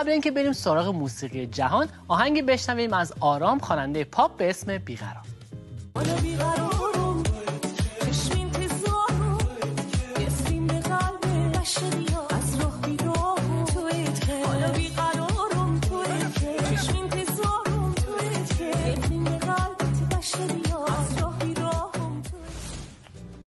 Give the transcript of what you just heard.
قبل اینکه بریم سراغ موسیقی جهان آهنگی بشنویم از آرام خواننده پاپ به اسم بیقرار.